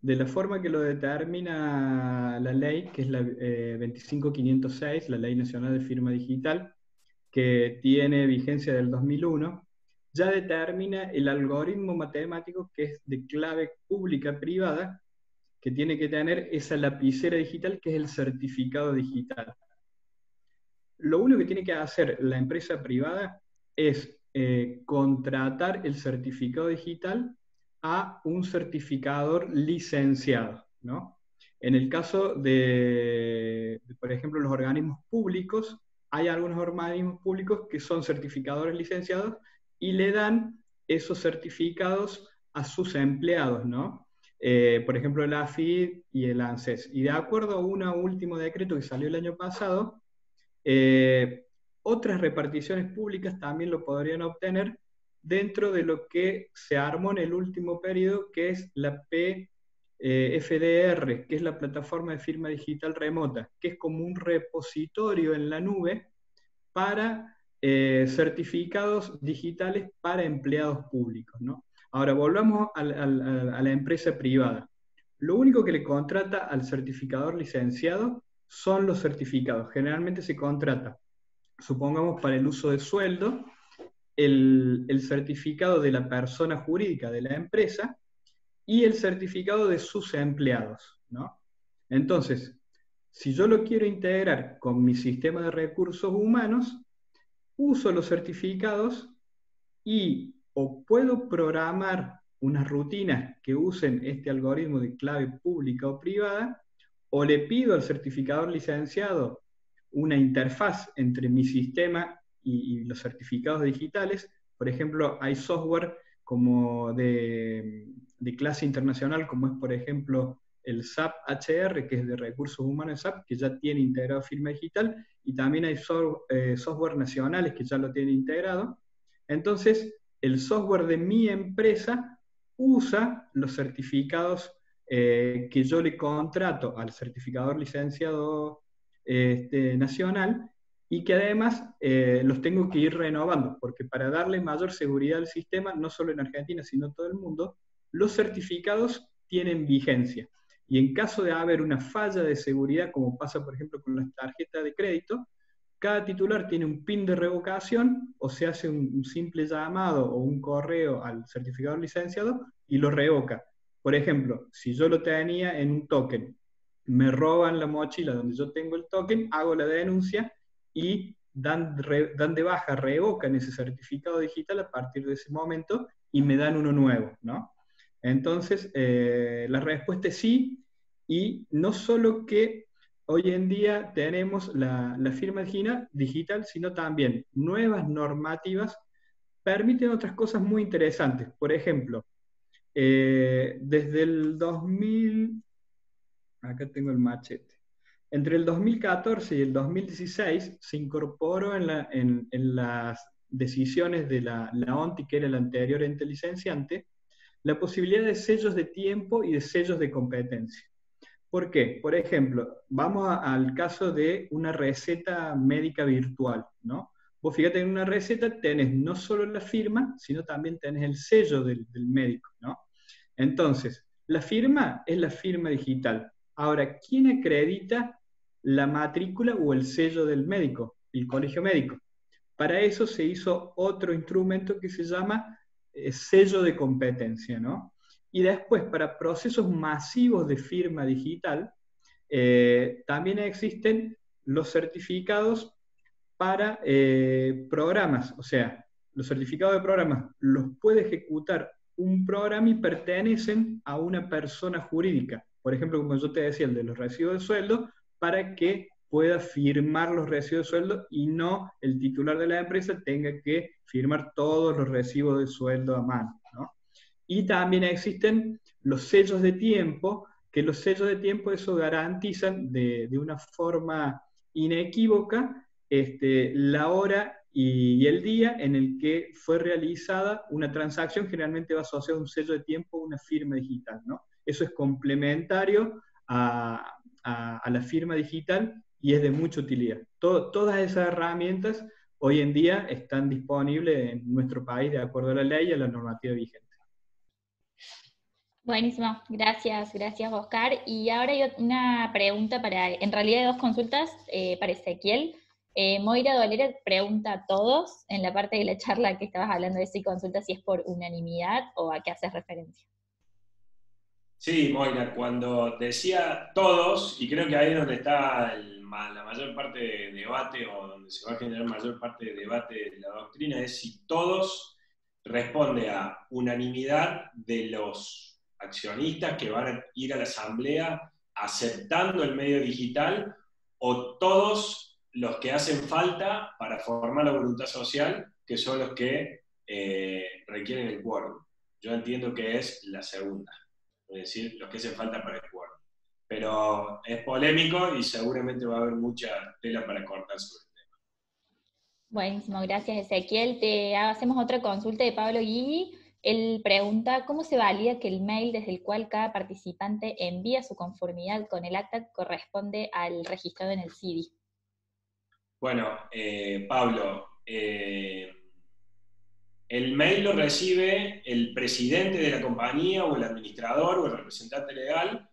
de la forma que lo determina la ley, que es la 25506, la Ley Nacional de Firma Digital, que tiene vigencia del 2001 ya determina el algoritmo matemático que es de clave pública privada, que tiene que tener esa lapicera digital que es el certificado digital. Lo único que tiene que hacer la empresa privada es eh, contratar el certificado digital a un certificador licenciado. ¿no? En el caso de, por ejemplo, los organismos públicos, hay algunos organismos públicos que son certificadores licenciados y le dan esos certificados a sus empleados, ¿no? Eh, por ejemplo, la AFID y el ANSES. Y de acuerdo a un último decreto que salió el año pasado, eh, otras reparticiones públicas también lo podrían obtener dentro de lo que se armó en el último periodo, que es la PFDR, que es la plataforma de firma digital remota, que es como un repositorio en la nube para eh, certificados digitales para empleados públicos. Ahora, volvamos a, la empresa privada. Lo único que le contrata al certificador licenciado son los certificados. Generalmente se contrata, supongamos para el uso de sueldo, el, certificado de la persona jurídica de la empresa y el certificado de sus empleados. Entonces, si yo lo quiero integrar con mi sistema de recursos humanos, uso los certificados y o puedo programar unas rutinas que usen este algoritmo de clave pública o privada, o le pido al certificador licenciado una interfaz entre mi sistema y, los certificados digitales. Por ejemplo, hay software como de, clase internacional, como es por ejemplo el SAP HR, que es de recursos humanos SAP, que ya tiene integrado firma digital, y también hay eh, software nacionales que ya lo tienen integrado. Entonces, el software de mi empresa usa los certificados eh, que yo le contrato al certificador licenciado este, nacional y que además eh, los tengo que ir renovando, porque para darle mayor seguridad al sistema, no solo en Argentina, sino en todo el mundo, los certificados tienen vigencia. Y en caso de haber una falla de seguridad, como pasa por ejemplo con las tarjetas de crédito, cada titular tiene un PIN de revocación o se hace un, simple llamado o un correo al certificador licenciado y lo revoca. Por ejemplo, si yo lo tenía en un token, me roban la mochila donde yo tengo el token, hago la denuncia y dan, dan de baja, revocan ese certificado digital a partir de ese momento y me dan uno nuevo, ¿no? Entonces, eh, la respuesta es sí, y no solo que hoy en día tenemos la, firma digital, sino también nuevas normativas permiten otras cosas muy interesantes. Por ejemplo, eh, desde el 2000, acá tengo el machete, entre el 2014 y el 2016 se incorporó en, las decisiones de la, la ONTI, que era el anterior ente licenciante, la posibilidad de sellos de tiempo y de sellos de competencia. ¿Por qué? Por ejemplo, vamos al caso de una receta médica virtual, ¿no? Vos fíjate, en una receta tenés no solo la firma, sino también tenés el sello del, médico, ¿no? Entonces, la firma es la firma digital. Ahora, ¿quién acredita la matrícula o el sello del médico? El colegio médico. Para eso se hizo otro instrumento que se llama eh, sello de competencia, ¿no? Y después, para procesos masivos de firma digital, eh, también existen los certificados para eh, programas, o sea, los certificados de programas los puede ejecutar un programa y pertenecen a una persona jurídica. Por ejemplo, como yo te decía, el de los recibos de sueldo, para que pueda firmar los recibos de sueldo y no el titular de la empresa tenga que firmar todos los recibos de sueldo a mano. Y también existen los sellos de tiempo, que los sellos de tiempo eso garantizan de, una forma inequívoca este, la hora y, el día en el que fue realizada una transacción, generalmente va asociado a un sello de tiempo, una firma digital. ¿no? Eso es complementario a, a la firma digital y es de mucha utilidad. todas esas herramientas hoy en día están disponibles en nuestro país de acuerdo a la ley y a la normativa vigente. Buenísimo, gracias, gracias Oscar. Y ahora hay una pregunta para, en realidad dos consultas eh, para Ezequiel. Eh, Moira Dolera pregunta a todos en la parte de la charla que estabas hablando de si consulta si es por unanimidad o a qué haces referencia. Sí, Moira, cuando decía todos, y creo que ahí es donde está la mayor parte de debate o donde se va a generar mayor parte de debate de la doctrina, es si todos responde a unanimidad de los accionistas que van a ir a la asamblea aceptando el medio digital o todos los que hacen falta para formar la voluntad social, que son los que eh, requieren el quórum. Yo entiendo que es la segunda, es decir, lo que hace falta para el quórum. Pero es polémico y seguramente va a haber mucha tela para cortar sobre el tema. Buenísimo, gracias Ezequiel. Te hacemos otra consulta de Pablo Guigui. Él pregunta, ¿cómo se valida que el mail desde el cual cada participante envía su conformidad con el acta corresponde al registrado en el CIDI? Bueno, eh, Pablo, eh, el mail lo recibe el presidente de la compañía o el administrador o el representante legal,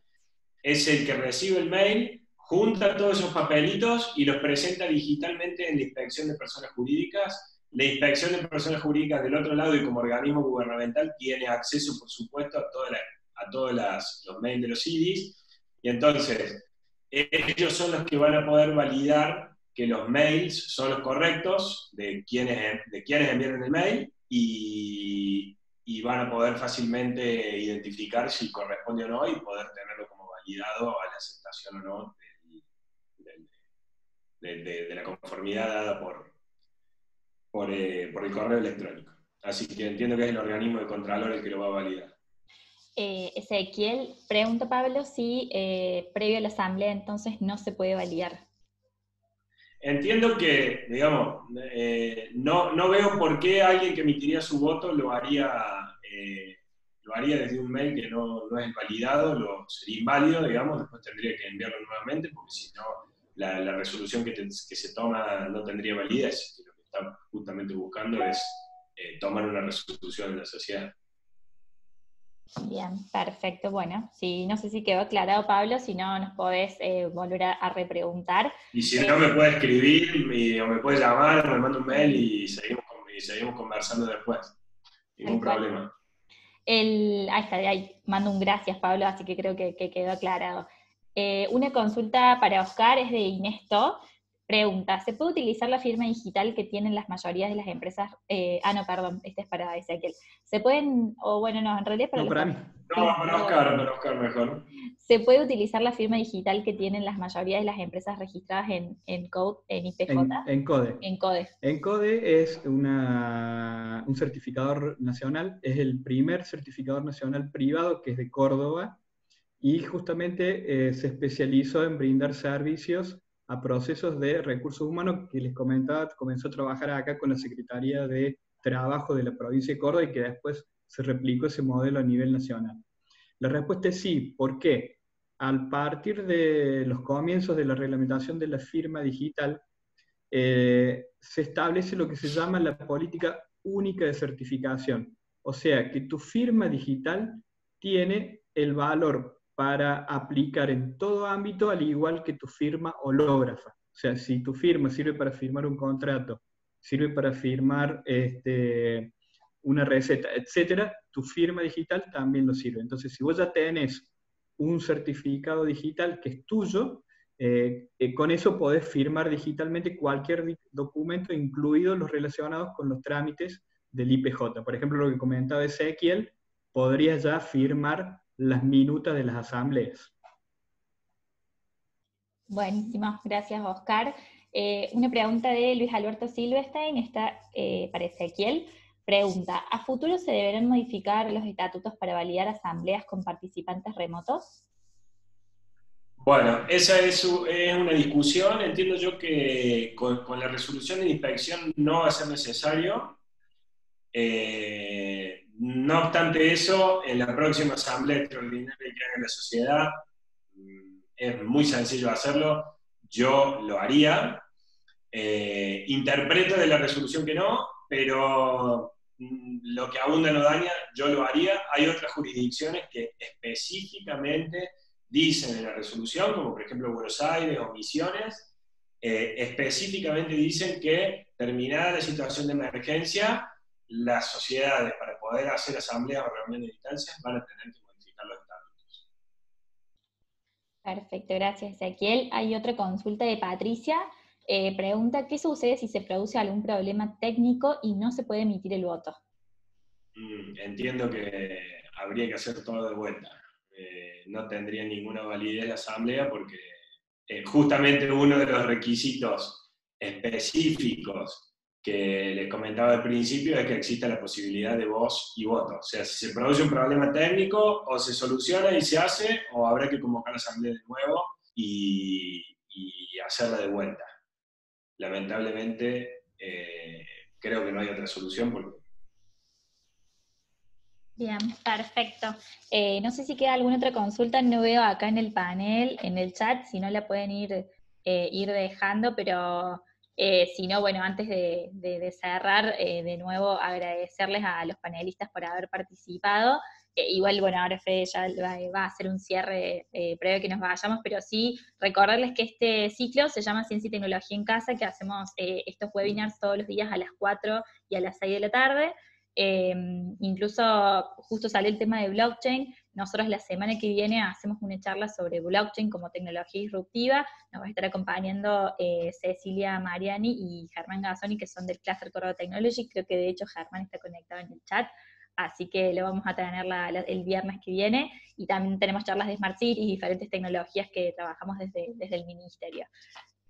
es el que recibe el mail, junta todos esos papelitos y los presenta digitalmente en la inspección de personas jurídicas la inspección de personas jurídicas del otro lado y como organismo gubernamental tiene acceso, por supuesto, a, todos los mails de los CIDIs. Y entonces, ellos son los que van a poder validar que los mails son los correctos de quienes, de quienes enviaron el mail y, y van a poder fácilmente identificar si corresponde o no y poder tenerlo como validado a la aceptación o no de la conformidad dada por, eh, por, el correo electrónico. Así que entiendo que es el organismo de Contralor el que lo va a validar. Eh, Ezequiel, pregunta Pablo si eh, previo a la asamblea entonces no se puede validar. Entiendo que, digamos, no, no, veo por qué alguien que emitiría su voto lo haría, lo haría desde un mail que no, no, es validado, lo, sería inválido, digamos, después tendría que enviarlo nuevamente, porque si no, la, la resolución que, que, se toma no tendría validez está justamente buscando es eh, tomar una resolución en la sociedad. Bien, perfecto. Bueno, si, no sé si quedó aclarado, Pablo, si no nos podés eh, volver a, repreguntar. Y si no, me puede escribir o me puede llamar, me manda un mail y seguimos, seguimos conversando después. Ningún problema. El, ahí está, ahí mando un gracias, Pablo, así que creo que, quedó aclarado. Eh, una consulta para Oscar es de Inesto. Pregunta, ¿se puede utilizar la firma digital que tienen las mayorías de las empresas? Eh, ah, no, perdón, este es para Ezequiel. ¿Se pueden, o bueno, no, en realidad para, no, para mí. No, para Oscar, para Oscar mejor. ¿Se puede utilizar la firma digital que tienen las mayorías de las empresas registradas en, en Code, en IPJ? En, CODE. En CODE. En CODE es una, un certificador nacional, es el primer certificador nacional privado que es de Córdoba y justamente eh, se especializó en brindar servicios a procesos de recursos humanos que les comentaba, comenzó a trabajar acá con la Secretaría de Trabajo de la provincia de Córdoba y que después se replicó ese modelo a nivel nacional. La respuesta es sí. ¿Por qué? Al partir de los comienzos de la reglamentación de la firma digital, eh, se establece lo que se llama la política única de certificación. O sea, que tu firma digital tiene el valor para aplicar en todo ámbito, al igual que tu firma hológrafa. O sea, si tu firma sirve para firmar un contrato, sirve para firmar este, una receta, etcétera, tu firma digital también lo sirve. Entonces, si vos ya tenés un certificado digital que es tuyo, eh, eh, con eso podés firmar digitalmente cualquier documento, incluidos los relacionados con los trámites del IPJ. Por ejemplo, lo que comentaba Ezequiel, podrías ya firmar las minutas de las asambleas. Buenísimo, gracias Oscar. Eh, una pregunta de Luis Alberto Silvestein, está eh, para Ezequiel. Pregunta, ¿a futuro se deberán modificar los estatutos para validar asambleas con participantes remotos? Bueno, esa es, una discusión. Entiendo yo que con, la resolución de inspección no va a ser necesario. Eh, no obstante eso, en la próxima asamblea extraordinaria que haga la sociedad, mm, es muy sencillo hacerlo, yo lo haría. Eh, interpreto de la resolución que no, pero mm, lo que abunda no daña, yo lo haría. Hay otras jurisdicciones que específicamente dicen en la resolución, como por ejemplo Buenos Aires o Misiones, eh, específicamente dicen que terminada la situación de emergencia, las sociedades para poder hacer asambleas o reuniones de distancia van a tener que modificar los estatutos. Perfecto, gracias Ezequiel. Hay otra consulta de Patricia. Eh, pregunta, ¿qué sucede si se produce algún problema técnico y no se puede emitir el voto? Mm, entiendo que habría que hacer todo de vuelta. Eh, no tendría ninguna validez la asamblea porque eh, justamente uno de los requisitos específicos que les comentaba al principio es que exista la posibilidad de voz y voto. O sea, si se produce un problema técnico, o se soluciona y se hace, o habrá que convocar la asamblea de nuevo y, hacerla de vuelta. Lamentablemente, eh, creo que no hay otra solución porque Bien, perfecto. Eh, no sé si queda alguna otra consulta, no veo acá en el panel, en el chat, si no la pueden ir, eh, ir dejando, pero eh, si no, bueno, antes de, cerrar, de nuevo agradecerles a los panelistas por haber participado. igual, bueno, ahora Fede ya va, a hacer un cierre previo que nos vayamos, pero sí recordarles que este ciclo se llama Ciencia y Tecnología en Casa, que hacemos estos webinars todos los días a las 4 y a las 6 de la tarde. Incluso justo salió el tema de blockchain. Nosotros la semana que viene hacemos una charla sobre blockchain como tecnología disruptiva. Nos va a estar acompañando eh, Cecilia Mariani y Germán Gazzoni, que son del Cluster Core Technology. Creo que de hecho Germán está conectado en el chat. Así que lo vamos a tener el viernes que viene. Y también tenemos charlas de Smart City y diferentes tecnologías que trabajamos desde, desde el Ministerio.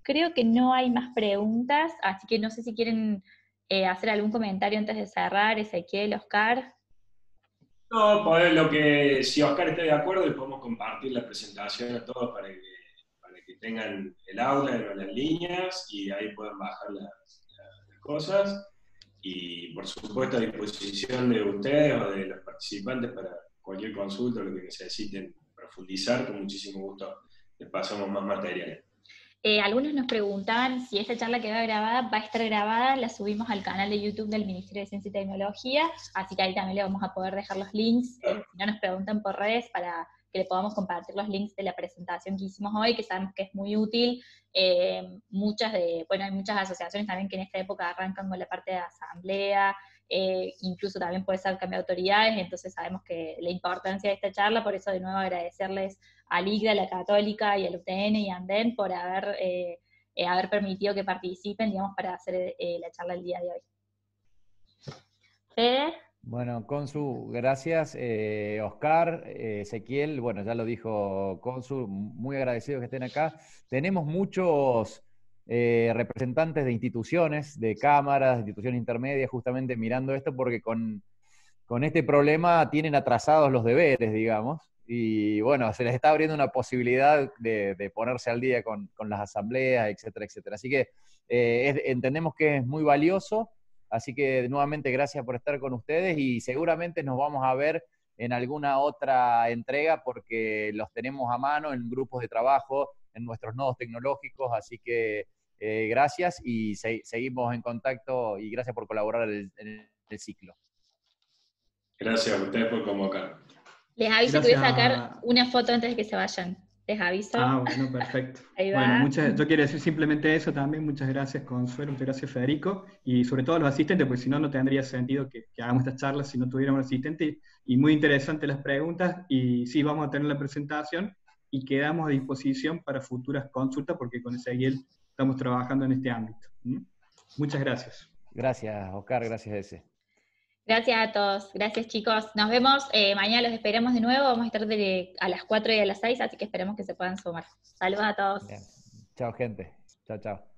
Creo que no hay más preguntas, así que no sé si quieren eh, hacer algún comentario antes de cerrar, Ezequiel, Oscar. No, lo que, si Oscar está de acuerdo, le podemos compartir la presentación a todos para que, tengan el aula, las líneas y ahí puedan bajar las, cosas. Y por supuesto a disposición de ustedes o de los participantes para cualquier consulta lo que necesiten profundizar, con muchísimo gusto les pasamos más material. Eh, algunos nos preguntaban si esta charla queda grabada, va a estar grabada, la subimos al canal de YouTube del Ministerio de Ciencia y Tecnología, así que ahí también le vamos a poder dejar los links, eh, si no nos preguntan por redes, para que le podamos compartir los links de la presentación que hicimos hoy, que sabemos que es muy útil. Eh, muchas de, bueno, hay muchas asociaciones también que en esta época arrancan con la parte de asamblea, incluso también puede ser cambio de autoridades, entonces sabemos que la importancia de esta charla, por eso de nuevo agradecerles a LIGDA, a la Católica y al UTN y a ANDEN por haber, eh, eh, haber permitido que participen, digamos, para hacer eh, la charla el día de hoy. Fede. Bueno, Consu, gracias. Oscar, Ezequiel, bueno, ya lo dijo Consu, muy agradecido que estén acá. Tenemos muchos representantes de instituciones, de cámaras, de instituciones intermedias, justamente mirando esto, porque con, con este problema tienen atrasados los deberes, digamos y bueno, se les está abriendo una posibilidad de, ponerse al día con, las asambleas, etcétera, etcétera. Así que eh, entendemos que es muy valioso, así que nuevamente gracias por estar con ustedes y seguramente nos vamos a ver en alguna otra entrega porque los tenemos a mano en grupos de trabajo, en nuestros nodos tecnológicos, así que eh, gracias y seguimos en contacto y gracias por colaborar en el, ciclo. Gracias a ustedes por convocar. Les aviso que voy a sacar una foto antes de que se vayan. Les aviso. Ah, bueno, perfecto. Bueno, yo quiero decir simplemente eso también. Muchas gracias, Consuelo. Muchas gracias, Federico. Y sobre todo a los asistentes, porque si no, no tendría sentido que, hagamos estas charlas si no tuviéramos asistentes. Y muy interesantes las preguntas. Y sí, vamos a tener la presentación y quedamos a disposición para futuras consultas, porque con Ezequiel estamos trabajando en este ámbito. Muchas gracias. Gracias, Oscar. Gracias, Ese. Gracias a todos, gracias chicos. Nos vemos, eh, mañana los esperamos de nuevo, vamos a estar a las 4 y a las 6, así que esperemos que se puedan sumar. Saludos a todos. Chao gente, chao, chao.